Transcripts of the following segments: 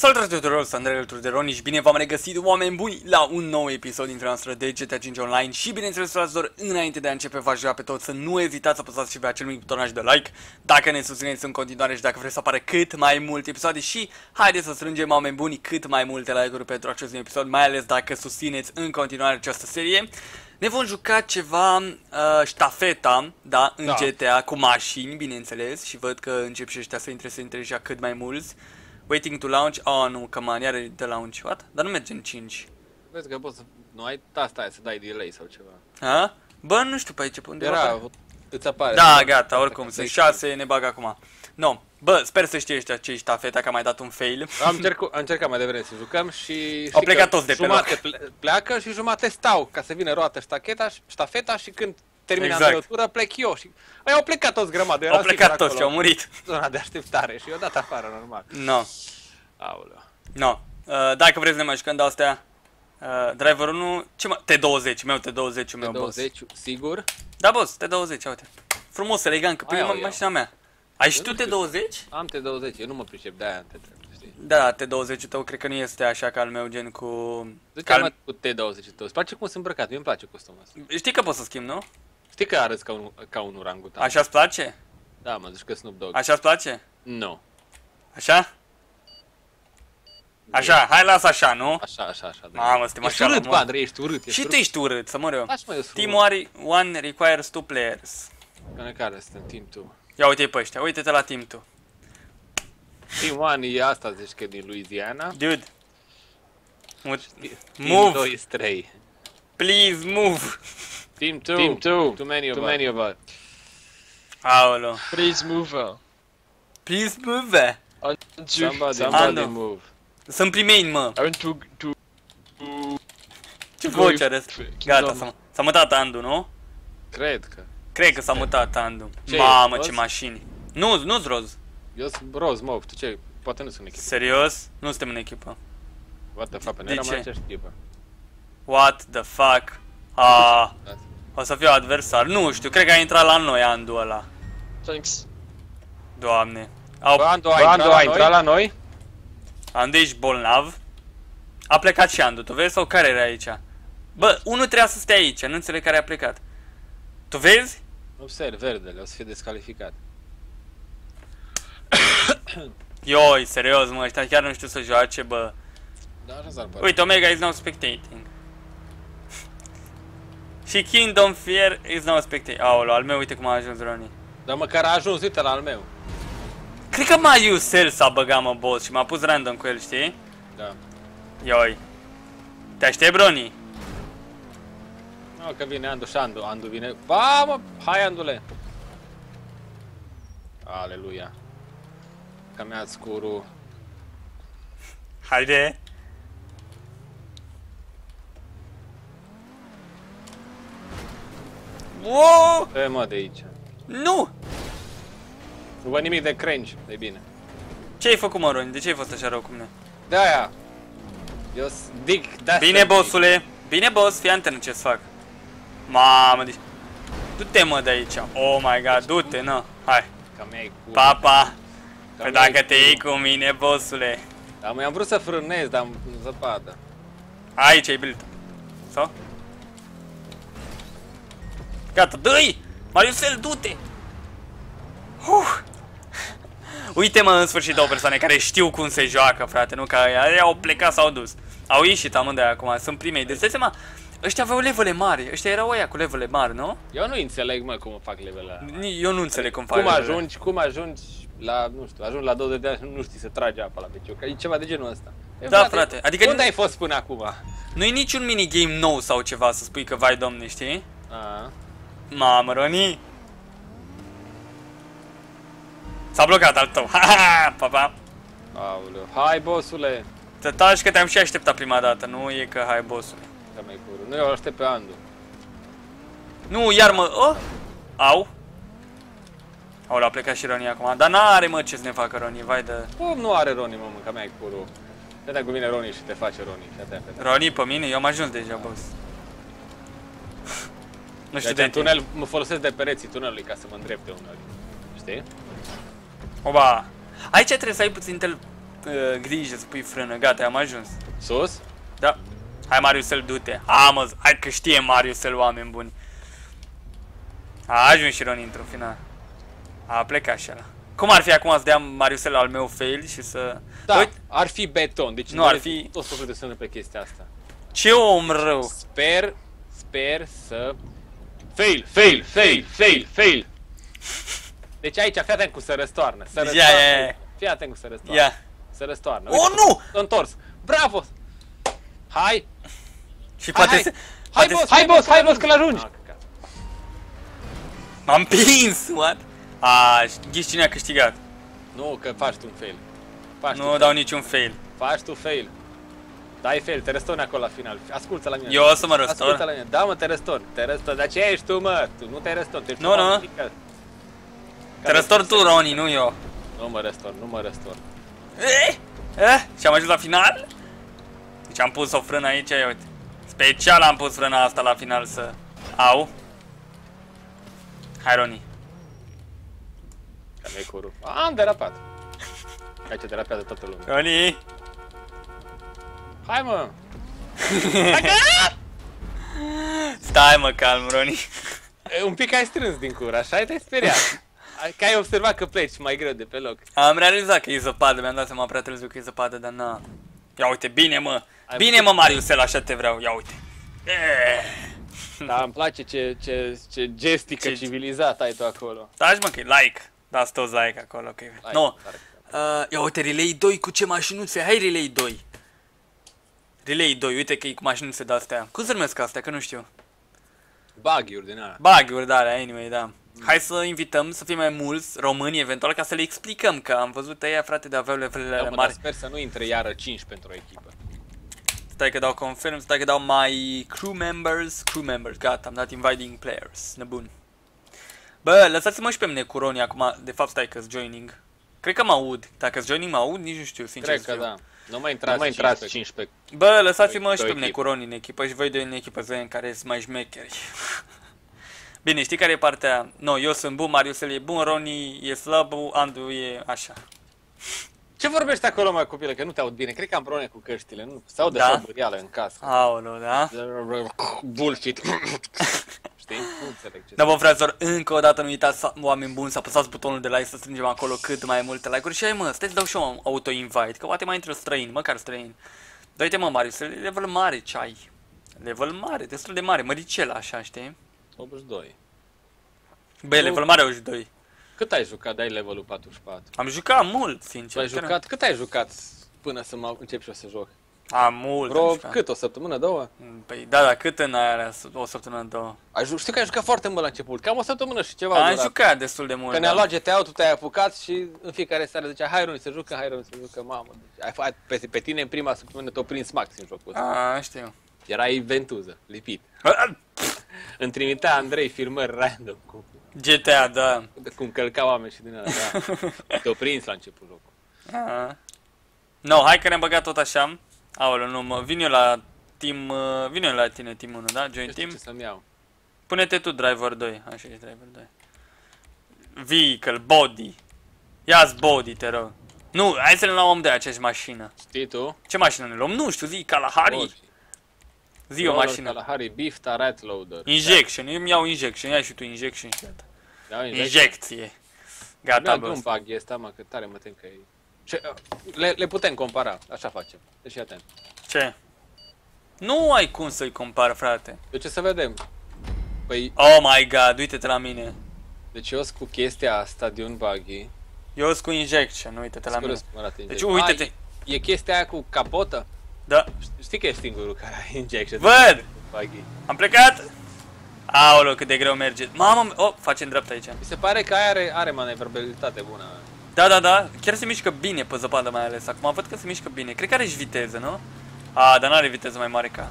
Salutare tuturor, sunt Andrei alături de Roniș și bine v-am regăsit oameni buni la un nou episod dintre noastră de GTA 5 Online și bineînțeles, fraților, înainte de a începe v-aș pe toți să nu ezitați să apăsați și pe acel mic butonaj de like dacă ne susțineți în continuare și dacă vreți să apară cât mai multe episoade și haideți să strângem oameni buni cât mai multe like-uri pentru acest episod, mai ales dacă susțineți în continuare această serie. Ne vom juca ceva uh, ștafeta, da, în Da. GTA cu mașini, bineînțeles, și văd că încep și ăștia să intre, să intre deja cât mai mulți. Waiting to launch, oh nu, că man, iar e de launch, what? Dar nu merge în 5. Vezi că poți să... Nu ai asta aia să dai delay sau ceva. Ha? Bă, nu știu pe aici, pe unde Era... apare? Îți apare. Da, gata, oricum, Dacă sunt vrei. 6, ne bag acum. No, bă, sper să știe ăștia ce ștafeta, că am mai dat un fail. Am, încercat, am încercat mai devreme să jucăm și... știi Au plecat că toți de pe jumate ple- pleacă și jumate stau ca să vină roată ștacheta, ștafeta și când termină Exact. exact. învățătură plec eu și... Ei, au plecat toți grămadă, eu Au eram plecat singur toți și acolo, au murit. în Zona de așteptare și eu dat afară, normal. No, Aoleu. no. Uh, dacă vreți să ne mai jucăm de astea, uh, driverul nu... Ce mă... T20, meu T20, meu boss. 20, sigur? Da, boss, T20, uite. Frumos, elegant, că pe Aia ma- o iau. mașina mea. Ai și Eu tu nu T20? Am T20, eu nu mă pricep, de-aia te întreb, știi? Da, T20-ul tău cred că nu este așa ca al meu, gen cu... De ce Cal- am cu T20 tău? Îți place cum sunt îmbrăcat? Mie îmi place costumul ăsta. Știi că poți să schimbi, nu? Știi că arăți ca un, ca un orangutan? Așa-ți place? Da, mă zici că Snoop Dogg. Așa-ți place? Nu. Așa? Așa, hai las așa, nu? Așa, așa, așa. Da. Mamă, suntem ești așa la urât, mod. Padre, ești urât. Ești Și tu urât. ești urât, să mă reu. Lași mă, eu sunt Team frumos. 1 requires two players. Că care suntem, Team 2. Ia uite pe ăștia, uite-te la Team 2. Team 1 e asta, zici că e din Louisiana. Dude. Mut- Team Move, 2 e străi. please move. Team 2. Team 2. Too many of Too us. many of us. Aolo. Please move. uh, Please move. Andu. Somebody, Somebody. somebody Andu. move. Sunt primein, mă. I want to to. Ce to voce go are if- asta? Kingdom. Gata, s-a, s-a mutat Andu, nu? Cred că. Cred că s-a mutat Andu. Ce Mamă, e, ce roz? mașini. Nu, nu-ți roz. Eu sunt roz, mov, tu ce? Poate nu sunt în echipă. Serios? Nu suntem în echipă. What the fuck, pe De noi eram ce? în aceeași echipă. What the fuck? Ah, Da. O să fiu adversar. Nu știu, cred că a intrat la noi Andu ăla. Thanks. Doamne. Au, Bă, Andu a Bă, Andu a intrat intrat la noi? Andu ești bolnav? A plecat și Andu, tu vezi? Sau care era aici? Bă, unul trebuia să stea aici, nu înțeleg care a plecat. Tu vezi? Observ, verdele, o să fie descalificat. Ioi, serios, mă, ăștia chiar nu știu să joace, bă. Da, așa s-ar părea. Uite, Omega is now spectating. Și Kingdom Fear is now spectating. Aolo, al meu, uite cum a ajuns Roni. Dar măcar a ajuns, uite la al meu. Cred că mai Usel s-a băgat, mă, boss, și m-a pus random cu el, știi? Da. Ioi. Te aștept, Roni? Nu, că vine Andu și Andu, Andu vine. Ba, mă, hai Andule. Aleluia. Că mi-a scuru. Haide. Wow! E, mă, de aici. Nu! Nu văd nimic de cringe, e bine. Ce ai făcut, mă, Roni? De ce ai fost așa rău cu mine? De aia. Eu s- dig, da Bine, bossule! Bine, boss, fii antenă ce-ți fac. Mamă, deci... Du-te, mă, de aici. Oh my god, du-te, nu. Hai. Că mi-ai cu... Papa! Că Păi mi-ai dacă te cu- iei cu mine, bossule. Dar mai am vrut să frânez, dar am în zăpadă. Aici ai build. Sau? Gata, dă-i! Mariusel, du-te! Uh. Uite mă, în sfârșit două persoane care știu cum se joacă, frate, nu că aia au plecat, s-au dus. Au ieșit amândoi acum, sunt primei. Deci dai seama, ăștia aveau levele mari, ăștia erau ăia cu levele mari, nu? Eu nu înțeleg, mă, cum fac level Ni- Eu nu înțeleg cum fac Cum levelele. ajungi, cum ajungi la, nu știu, ajungi la 20 de ani și nu știi să tragi apa la meciul, că e ceva de genul ăsta. E, Da, frate, adică Unde nu- ai fost până acum? Nu e niciun minigame nou sau ceva să spui că vai domne, știi? A, Mamă, Roni! S-a blocat al tău. Ha, ha, pa, pa. aoleu. Hai, bossule! Te taci că te-am și așteptat prima dată, nu e că hai bossul. Că mai curul. Nu, eu aștept pe Andu. Nu, iar mă, oh! Au! Au, a plecat și Roni acum, dar n-are mă ce să ne facă Roni, vai de... Cum nu are Roni, mă, mă, că mai curul? Te cu vine Roni și te face Roni. Și atea, pe Roni pe mine, eu am ajuns deja, boss. Nu știu Deci de în tine. tunel, mă folosesc de pereții tunelului ca să mă îndrepte uneori. Știi? Oba! Aici trebuie să ai puțin tel... uh, grijă să pui frână. Gata, am ajuns. Sus? Da. Hai Mariusel, du-te. Ha, mă, hai că știe Mariusel, oameni buni. A ajuns și Ron într-un final. A plecat și ăla. Cum ar fi acum să dea Mariusel al meu fail și să... Da, Uite, ar fi beton. Deci Nu, ar noi fi- Toți făcut de sună pe chestia asta. ce om rău. Sper, sper să... Fail, fail, fail, fail, fail. Deci aici, fii atent cu să răstoarnă. Să Ia, răstoarnă. ia, ia. Fii atent cu să răstoarnă. Ia. Să răstoarnă. Oh, nu! S-a întors. Bravo! Hai! Și Hai, poate hai! să... Hai, poate boss, să- hai, boss, hai, boss, că l-ajungi! Ah, căcat. M-am prins, what? A, ghiși cine a câștigat. Nu, că faci tu un fail. Faci tu Nu fail. dau niciun fail. Faci tu fail. Dai fail, te răstorni acolo la final. Ascultă la mine. Eu o să mă Ascultă răstorn. la mine. Da, mă, te răstorni. Te răstorni. Dar ce ești tu, mă? Tu nu te răstorni. Tu ești Nu, un nu. om ridicat. Te răstorn tu, Roni, nu eu. Nu mă răstorn, nu mă răstorn. Eh? Eh? Și am ajuns la final? Deci am pus o frână aici, ia uite. Special am pus frâna asta la final să... Au. Hai, Roni. Că mi-ai curul. A, am derapat. Aici derapează toată lumea. Roni! Hai, mă! Stai mă, calm, Roni. E, Un pic ai strâns din cur, așa ai te speriat. Ai- Că ai observat că pleci mai greu de pe loc. Am realizat că e zăpadă, mi-am dat seama prea târziu că e zăpadă, dar na. Ia uite, bine mă. Ai Bine putut- mă, Mariusel, așa te vreau. Ia uite. Eh. Dar îmi place ce, ce, ce gestică Ce- civilizat ai tu acolo. Stai mă că e like. Dați toți like acolo, ok. Like, Nu. tare. Uh, ia uite, Relay 2 cu ce mașinuțe? Hai Relay 2. Relay 2, uite că e cu mașinuțe de-astea. Cum se numesc astea? Că nu știu. Buggy-uri din alea. Bug-uri de alea, anyway, da. Hai să invităm să fie mai mulți români, eventual, ca să le explicăm că am văzut ăia, frate, de aveau levelele Da, mă, dar mari. sper să nu intre iară 5 pentru o echipă. Stai că dau confirm, stai că dau my crew members, crew members, gata, am dat inviting players, nebun. Bă, lăsați-mă și pe mine cu Roni acum, de fapt stai că joining. Cred că mă aud, dacă joining mă aud, nici nu știu, sincer Cred să că fiu. da. Nu mai intrați, Nu mai intrați 15. Bă, lăsați-mă Pe- și pe pe o mine cu echipă. Roni în echipă și voi doi în echipă, să vedem care sunt mai șmecheri. Bine, știi care e partea? No, eu sunt bun, Mariusel e bun, Roni e slab, Andu e așa. Ce vorbești acolo, mai copile, că nu te aud bine? Cred că am probleme cu căștile, nu? Sau de Da? da? șobărială în casă. Aoleu, da? Bullshit. Știi? Nu înțeleg ce Da, bă, fraților, încă o dată nu uitați, să- oameni buni, să apăsați butonul de like, să strângem acolo cât mai multe like-uri și hai, mă, stai să dau și eu un auto-invite, că poate mai intră străini, măcar străini. Dar uite, mă, Marius, e level mare ce ai. Level mare, destul de mare, măricel, așa, știi? 82. Bă, e Nu. level mare 82. Cât ai jucat? Dai levelul 44. Am jucat mult, Tu sincer. ai jucat? Cât ai jucat până să mă încep și eu să joc? Am mult. am Vreo jucat. cât? O săptămână, două? Păi, da, da, cât în aia alea, o săptămână, două. Ai ju- știu că ai jucat foarte mult la început, cam o săptămână și ceva. a Am durat. jucat destul de mult. Că ne-a da. luat GTA, tu te-ai apucat și în fiecare seară zicea hai Roni să jucă, hai Roni să jucă, mamă. Deci, ai, ai, pe, pe tine în prima săptămână te-o prins maxim jocul ăsta. A, știu. Erai ventuză, lipit. Îmi trimitea Andrei filmări random cu, GTA, da. cum călca oameni și din alea, da. Te-o prins la început jocul. Ah. No, hai că ne-am băgat tot așa. Aoleu, nu, mă, vin eu la team, uh, vin eu la tine team 1, da? Join Nu știu team. ce să-mi iau. Pune-te tu driver 2, așa e driver 2. Vehicle, body. Ia-ți body, te rog. Nu, hai să ne luăm de aceeași mașină. Știi tu? Ce mașină ne luăm? Nu știu, zi, Kalahari. Roșii. Zi o Roller mașină. Kalahari, Bifta, Rat Loader. Injection, eu îmi iau injection, ia și tu injection și gata. Da, Injecție. Gata, Gata, bă. un bug ăsta, mă, că tare mă tem că e... Ce, le, le putem compara, așa facem. Deci fii atent. Ce? Nu ai cum să-i compar, frate. Deci ce să vedem? Păi, Oh my god, uite-te la mine. deci eu sunt cu chestia asta de un buggy. Eu sunt cu injection, uite-te la mine. Scură cum arată Deci injection. uite-te. A, e, e chestia aia cu capotă? Da. Știi că ești singurul care are injection. Văd! Buggy. Am plecat? Aoleu, cât de greu merge. Mamă, oh, face în dreapta aici. Mi se pare că aia are, are manevrabilitate bună. Da, da, da, chiar se mișcă bine pe zăpadă mai ales. Acum văd că se mișcă bine. Cred că are și viteză, nu? A, dar n-are viteză mai mare ca...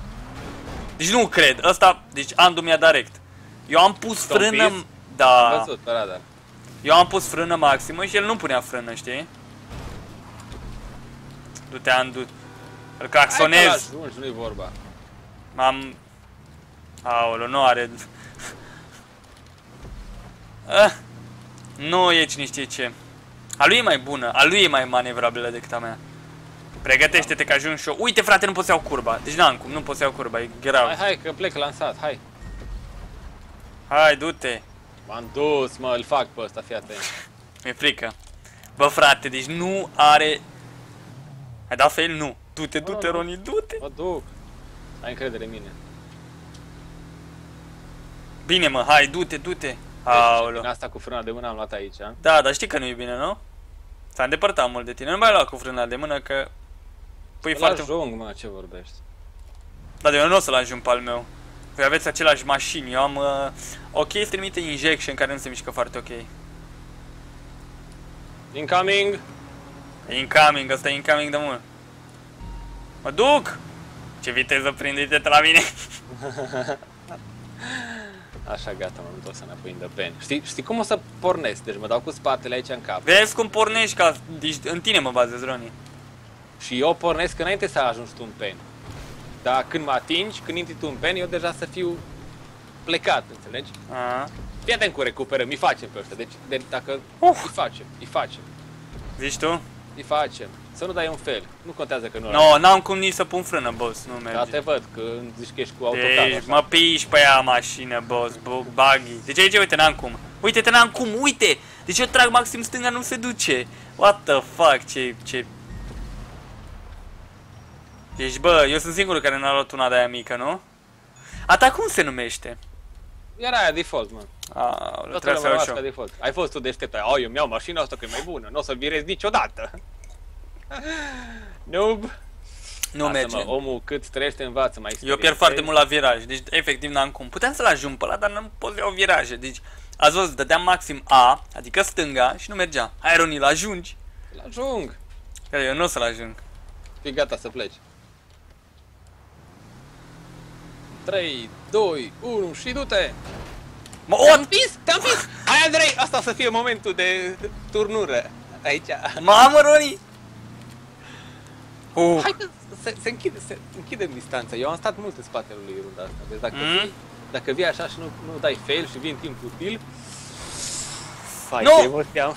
Deci nu cred, ăsta, deci Andu mi-a direct. Eu am pus Te-a frână... împins? Am Da, văzut pe radar. eu am pus frână maximă și el nu punea frână, știi? Du-te, Andu. Îl Hai că claxonez. ajungi, nu-i vorba. Am... Aoleu, nu are... Ah, nu e cine știe ce. A lui e mai bună, a lui e mai manevrabilă decât a mea. Pregătește-te că ajung și eu. Uite frate, nu pot să iau curba. Deci n-am cum, nu pot să iau curba, e grav. Hai, hai, că plec lansat, hai. Hai, du-te. M-am dus, mă, îl fac pe ăsta, fii atent. Mi-e frică. Bă frate, deci nu are... Ai dat fail? Nu. Du-te, du-te, Nu, nu. Roni, du-te. Mă duc. Ai încredere în mine. Bine mă, hai, du-te, du-te. Deci, Aoleu. Din asta cu frâna de mână am luat aici, a? Da, dar știi că nu e bine, nu? S-a îndepărtat mult de tine. Nu mai lua cu frâna de mână că... Păi Îl foarte... ajung, mă, ce vorbești? Dar eu nu o să-l ajung pe al meu. Voi aveți același mașini. Eu am uh, o chestie numită injection care nu se mișcă foarte ok. Incoming! Incoming, ăsta e incoming de mult. Mă duc! Ce viteză prinde de la mine. Așa, gata, mă, nu tot să înapoi în the pen. Știi, știi cum o să pornesc? Deci mă dau cu spatele aici în cap. Vezi cum pornești ca... Deci în tine mă bazez, Roni. Și eu pornesc înainte să ajungi tu în pen. Dar când mă atingi, când intri tu în pen, eu deja să fiu plecat, înțelegi? A, Fii atent cu recuperăm, îi facem pe ăștia. Deci, de, dacă Uf. îi facem, îi facem, zici tu? îi facem. Să nu dai un fel. Nu contează că nu No, n-am cum nici să pun frână, boss. Nu Dar merge. te văd că îmi zici că ești cu autocar. Deci mă piși pe ea mașină, boss, bu- buggy. Deci aici, uite, n-am cum. Uite-te, n-am cum, uite! Deci eu trag maxim stânga, nu se duce. What the fuck, ce, ce... Deci, bă, eu sunt singurul care n-a luat una de aia mică, nu? A ta cum se numește? Era aia default, mă. Aoleu, Toată trebuie să lumea iau și ca eu. default. Ai fost tu deștept. Ai, oh, eu mi-au mașina asta că e mai bună. Nu o să virez niciodată. Noob. Nu Lasă, merge. Mă, omul cât trăiește învață mai Eu pierd foarte mult la viraj, deci efectiv n-am cum. Puteam să-l ajung pe ăla, dar nu pot să iau viraje. Deci, ați văzut, dădeam maxim A, adică stânga, și nu mergea. Hai, Ronil, ajungi. La ajung. Că eu nu o să-l ajung. Fii gata să pleci. 3, 2, 1 și du-te! Mă, Te-am o, pis, te-am pis! Hai, Andrei, asta o să fie momentul de turnură. Aici. mamă, Roni! Uh, Hai că se, se, închide, se închidem distanța. Eu am stat mult în spatele lui runda asta. Deci dacă, Mm? vii, dacă vii așa și nu, nu dai fail și vii în timp util... Fai, Nu! ce emoție am.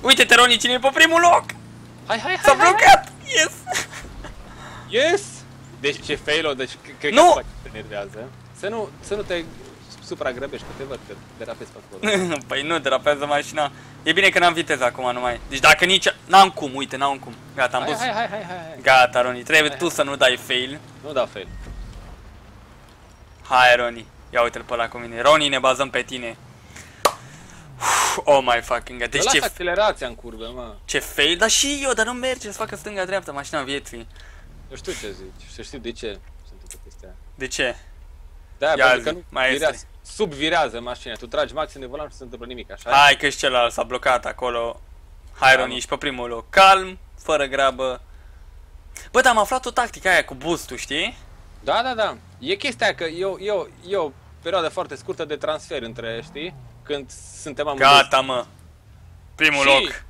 uite-te, Roni, cine e pe primul loc? Hai, hai, S-a hai, hai, blocat! Yes! Yes! Deci ce fail deci c- cred Nu! că faci te enervează. Să nu, să nu te supragrăbești, că te văd că derapezi pe acolo. păi nu, derapează mașina. E bine că n-am viteză acum numai. Deci dacă nici... N-am cum, uite, n-am cum. Gata, am Hai, pus. hai, hai, hai, hai, hai. Gata, Roni, trebuie Hai, tu hai. să nu dai fail. Nu da fail. Hai, Roni. Ia uite-l pe ăla cu mine. Roni, ne bazăm pe tine. Uf, Oh my fucking god. Deci Deci ce, accelerația în curbe, mă. ce fail. Dar și eu, dar nu merge să facă stânga-dreapta mașina vieții. Eu știu ce zici, să știu de ce se întâmplă chestia aia. De ce? Da, Ia pentru că zi, nu maestre. virează, subvirează mașina, tu tragi maxim de volan și nu se întâmplă nimic, așa? Hai că și celălalt s-a blocat acolo. Hai, Da, Roni, mă. ești pe primul loc. Calm, fără grabă. Bă, dar am aflat o tactică aia cu boost știi? Da, da, da. E chestia aia că eu, eu, eu, o perioadă foarte scurtă de transfer între, știi? Când suntem amândoi. Gata, mă. Primul Și- loc.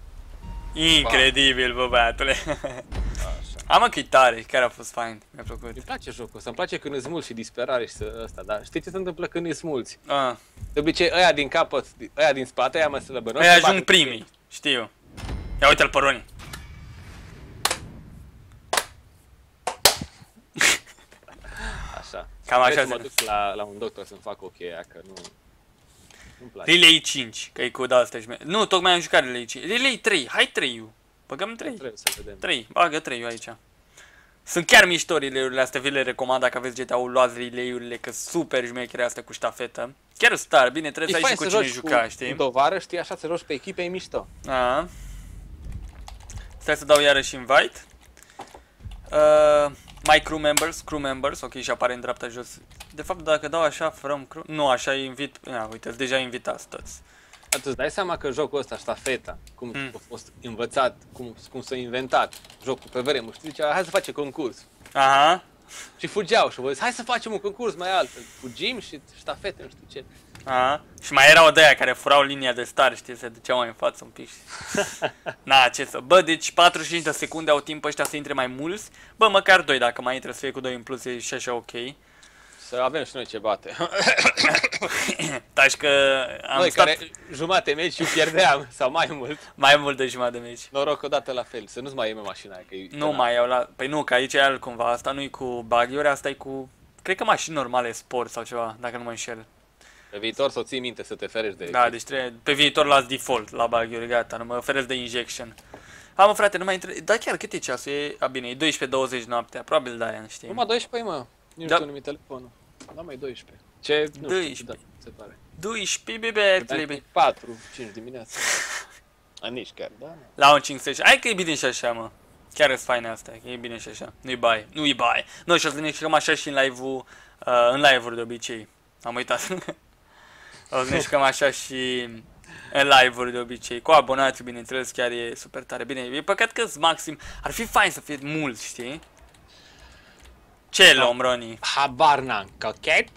Incredibil, bă, băiatule. Așa. Am mă că e tare, chiar a fost fain. Mi-a plăcut. Îmi place jocul ăsta, îmi place când îți mulți și disperare și să, ăsta, dar știi ce se întâmplă când îți mulți? Ah. De obicei, ăia din capăt, ăia din spate, ăia mă slăbănoși. Ei se bagă ajung cu primii, știu. Ia uite-l pe Roni. Așa. Cam așa Trebuie să se mă duc la, la un doctor să-mi fac ok aia, că nu... Nu-mi place. Relay 5, că e cu de-astea și Nu, tocmai am jucat Relay 5. Relay 3, hai 3 -ul. Băgăm 3. Trebuie să vedem. 3, bagă 3 aici. Sunt chiar mișto relay-urile astea, vi le recomand dacă aveți GTA-ul, luați relay-urile, că super șmecherea asta cu ștafetă. Chiar star, bine, trebuie E să ai și fain cu să cine joci juca, cu, știi? cu dovară, știi, așa să joci pe echipe, e mișto. A. Stai să dau iarăși invite. Uh, my crew members, crew members, ok, și apare în dreapta jos. De fapt, dacă dau așa, from crew, nu, așa e invit, ia, uite, deja invitați toți. Dar tu îți dai seama că jocul ăsta, ștafeta, cum Mm. a fost învățat, cum, cum s-a inventat jocul pe vremuri, știi, zicea, hai să facem concurs. Aha, Și fugeau și vă hai să facem un concurs mai alt. Fugim și ștafete, nu știu ce. aha. Și mai era o de aia care furau linia de start, știi, se duceau mai în față un pic. și- Na, ce să... Bă, deci 45 de secunde au timp ăștia să intre mai mulți. Bă, măcar 2, dacă mai intră să fie cu 2 în plus, e și așa ok. Să avem și noi ce bate. Taci că am noi stat care jumate meci pierdeam, sau mai mult. mai mult de jumătate de meci. Noroc odată la fel, să nu-ți mai iei mașina aia, că e Nu mai iau la... Păi nu, că aici e altcumva. Asta nu e cu baghiuri, asta e cu... Cred că mașini normale, sport sau ceva, dacă nu mă înșel. Pe viitor să o ții minte să te ferești de Da, deci trebuie, pe viitor las default la baghiuri, gata, nu mă oferesc de injection. Ha, mă, frate, nu mai intre... Da, chiar cât e ceasul? E, a, bine, e 12-20 noaptea, probabil de aia, știi? Numai 12, mă. Nici Da. da. nu numit telefonul. Da, mai 12. Ce? Nu 12. știu, da, se pare. 12, bebe, trebuie. 4, 5 dimineața. A, nici chiar, da? mă. La un 5 Hai că e bine și așa, mă. Chiar e faine asta, că e bine și așa. Nu-i bai, nu-i bai. Noi și-o să ne jucăm așa și în live-ul, uh, în live-uri de obicei. Am uitat. o să ne jucăm așa și în live-uri de obicei. Cu abonații, bineînțeles, chiar e super tare. Bine, e păcat că maxim. Ar fi fain să fie mulți, știi? Ce luăm, Roni? Habar n-am. Cochet?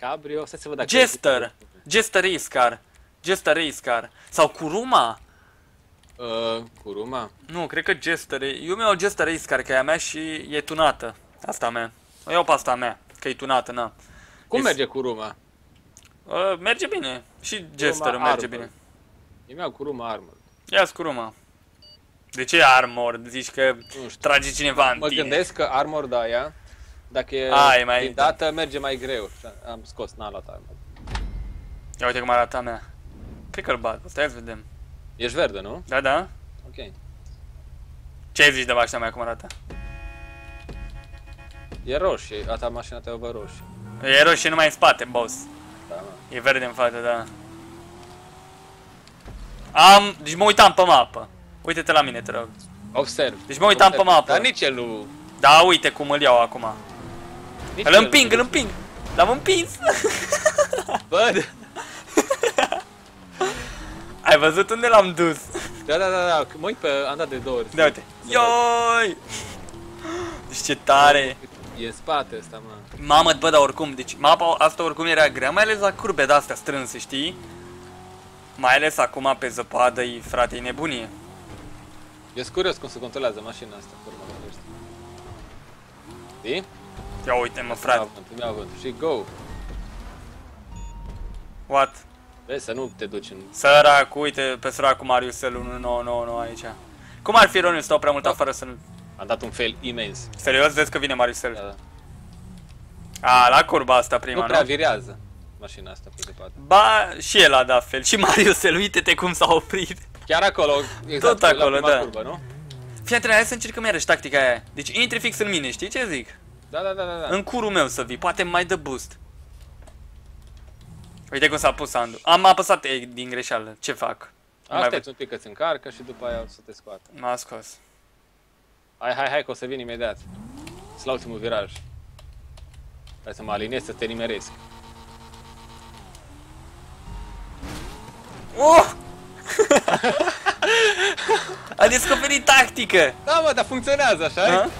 Cabrio, să se văd dacă... Jester. Jester Race Car. Jester Race Car. Sau Kuruma. Uh, Kuruma. Nu, cred că Jester e... Eu mi-au Jester Race Car, că e a mea și e tunată. Asta a mea. O iau pe asta a mea, că e tunată, na. Cum Is- merge Kuruma? Uh, merge bine. Și Jester merge Arbor. bine. Eu mi-au Kuruma Armor. Ia Kuruma. De ce Armor? Zici că Nu știu. trage cineva în Mă tine. gândesc că Armor de aia, dacă e, A, e mai- din dată, merge mai greu. Și Am scos, n-am luat Armor. Ia uite cum arată a mea. Cred că-l bat. Stai să vedem. Ești verde, nu? Da, da? Ok. Ce zici de mașina mea cum arată? E roșie, a ta mașina ta e o roșie. E roșie numai în spate, boss. Da, mă. E verde în față, da. Am... Deci mă uitam pe mapă. Uite-te la mine, te rog. Observ. Deci mă uitam Observ. pe mapă. Dar nici el nu... Da, uite cum îl iau acum. Nici Îl el împing, nu- îl împing. L-am împins. Văd! Ai văzut unde l-am dus? Da, da, da, da, mă uit pe... Am dat de două ori. Da, uite. Ioi! Deci ce tare. E în spate ăsta, mă. Mamă, bă, dar oricum, deci mapa asta oricum era grea, mai ales la curbe de-astea strânse, știi? Mai ales acum pe zăpadă, e, frate, e nebunie. Eu sunt curios cum se controlează mașina asta, pe urmă, nu știu. Știi? Ia uite, mă, Îmi frate. iau avânt, îmi iau avânt. Și go! What? Vezi să nu te duci în... Săracu, uite pe săracul Mariusel 1999 aici. Cum ar fi Ronul să stau prea mult Da. afară să nu... Am dat un fail imens. Serios, vezi că vine Mariusel. Da, da. A, la curba asta prima, nu prea nu? virează mașina asta pe departe. Ba, și el a dat fel. Și Mariusel, uite-te cum s-a oprit. Chiar acolo, exact Tot acolo, la prima da. Curbă, nu? Fii atent, hai să încercăm iarăși tactica aia. Deci intri fix în mine, știi ce zic? Da, da, da, da. da. În curul meu să vii, poate mai dă boost. Uite cum s-a pus Andu. Am apăsat E din greșeală. Ce fac? Nu mai Aștepți un pic că se încarcă și după aia o să te scoată. văd. M-a scos. Hai, hai, hai că o să vin imediat. Sunt la ultimul viraj. Hai să mă aliniez să te nimeresc. Oh! a descoperit tactică! Da, mă, dar funcționează așa, Ha? ha?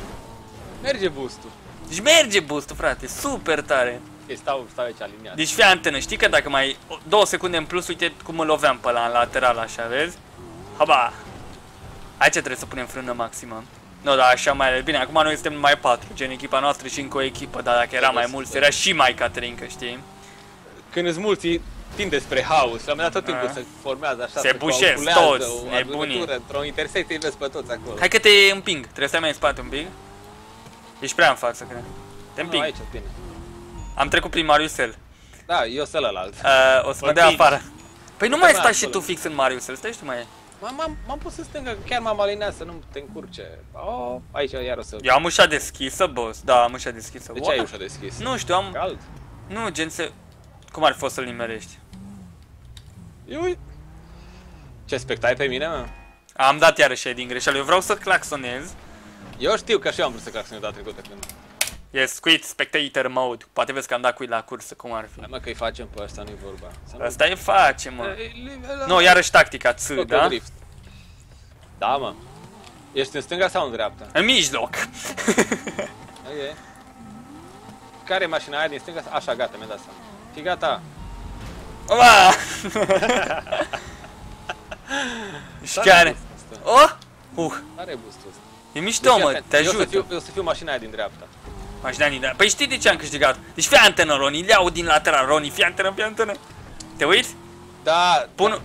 Merge boost-ul. Deci merge boost frate, super tare. Ok, stau, stau aici aliniat. Deci fii antenă, știi că dacă mai o- două secunde în plus, uite cum îl loveam pe la în lateral așa, vezi? Haba! Aici trebuie să punem frână maximă. Nu, da, așa mai ales. Bine, acum noi suntem numai patru, gen echipa noastră și încă o echipă, dar dacă era mai Trebuie mulți, să- era și mai Caterinca, știi? Când îți mulți tinde spre haos, la un moment dat tot timpul A. se formează așa, Se bușesc coagulează toți, o nebunii. armătură, Într-o intersecție îi vezi pe toți acolo. Hai că te împing, trebuie să stai mai în spate un pic. Ești prea în față, cred. Te nu, împing. aici, bine. Am trecut prin Mariusel. Da, eu sunt ălalt. Uh, o să mă Mă dea împingi. afară. Păi nu Uite, mai mă, stai și acolo. tu fix în Mariusel, stai și tu mai. M-am, m-am, m-am pus în stânga, că chiar m-am alineat să nu te încurce. Oh, aici iar o să... Eu am ușa deschisă, boss. Da, am ușa deschisă. De ce ai What? ușa deschis? Nu știu, am... Cald? Nu, gen se... Cum ar fi fost să-l nimerești? Eu... Ce spectai pe mine, mă? Am dat iarăși din greșeală. Eu vreau să claxonez. Eu știu că și eu am vrut să claxonez data trecută când... E squid spectator mode. Poate vezi că am dat cuit la cursă, cum ar fi. Hai mă că îi facem pe ăsta, nu-i vorba. Să nu- Asta e face, mă. E, level Nu, up. iarăși tactica, ț, Tokyo da? Drift. Da, mă. Ești în stânga sau în dreapta? În mijloc. Ok. Care e mașina aia din stânga? Așa, gata, mi-a dat seama. Fii gata. Ua! Și Tare care? boost-ul ăsta. Oh! Uh, Tare boost-ul ăsta. E mișto, Deci, mă, atent, te eu să, ajută. fiu, eu să fiu mașina aia din dreapta. M-aș da Nida. Păi știi de ce am câștigat? Deci fii antenă, Roni, îl iau din lateral, Roni, fii antenă, fii antenă. Te uiți? Da, Pun...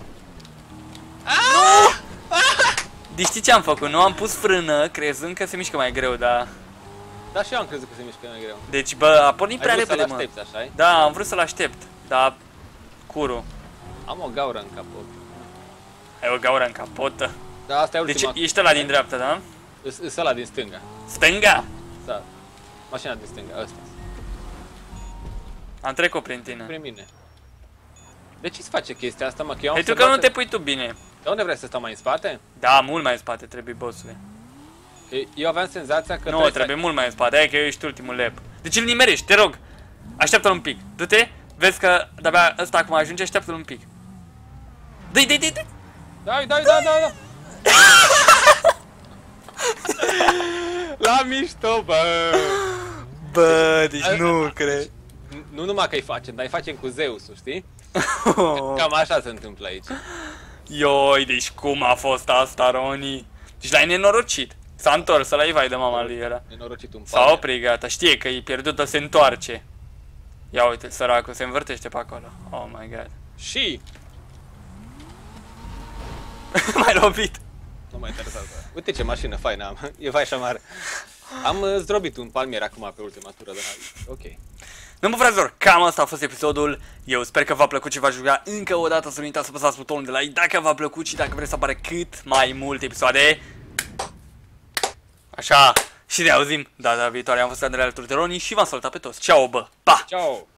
Nu! Deci știi ce am făcut? Nu am pus frână, crezând că se mișcă mai greu, dar... da și eu am crezut că se mișcă mai greu. Deci, bă, a pornit prea Ai vrut repede, să-l mă. aștepți, așa Da, am vrut să-l aștept, dar... Curu. Am o gaură în capot. Ai o gaură în capotă. Da, asta e Deci ultima. ești ăla din dreapta, da? Îs- Îs ăla din stânga. Stânga! Da. Mașina din stânga, ăsta. Am trecut prin tine. Prin mine. De ce îți face chestia asta, mă? Că eu am Pentru că nu observat te pui tu bine. De unde vrei să stau mai în spate? Da, mult mai în spate trebuie, bossule. Că Eu aveam senzația că Nu, trebuie trebuie mult mai în spate, aia că eu ești ultimul lap. Deci îl nimerești, te rog. Așteaptă-l un pic. Du-te, vezi că de-abia ăsta acum ajunge, așteaptă-l un pic. Dă-i, dă-i, dă-i, dă-i. Să... Dai, dai, da, da, da. La mișto, bă! Bă, deci nu cred. Nu numai că îi facem, dar îi facem cu Zeusul, știi? Cam așa se întâmplă aici. Ioi, deci cum a fost asta, Roni? Deci l-ai nenorocit. S-a întors, ăla-i vai de mama lui era. Nenorocit un S-a oprit, gata, știe că e pierdută, se întoarce. Ia uite, săracul, se învârtește pe acolo. Oh my god. Și... M-ai lovit. Nu mă interesează. Uite ce mașină faină am. E vai așa mare. Am uh, zdrobit un palmier acum pe ultima tură de hai. Ok. Nu mă fraților, cam asta a fost episodul. Eu sper că v-a plăcut și v-aș jucat încă o dată să nu uitați să apăsați butonul de like dacă v-a plăcut și dacă vreți să apară cât mai multe episoade. Așa, și ne auzim data viitoare. Am fost Andrei alături de Roni și v-am salutat pe toți. Ceau, bă! Pa! Ciao!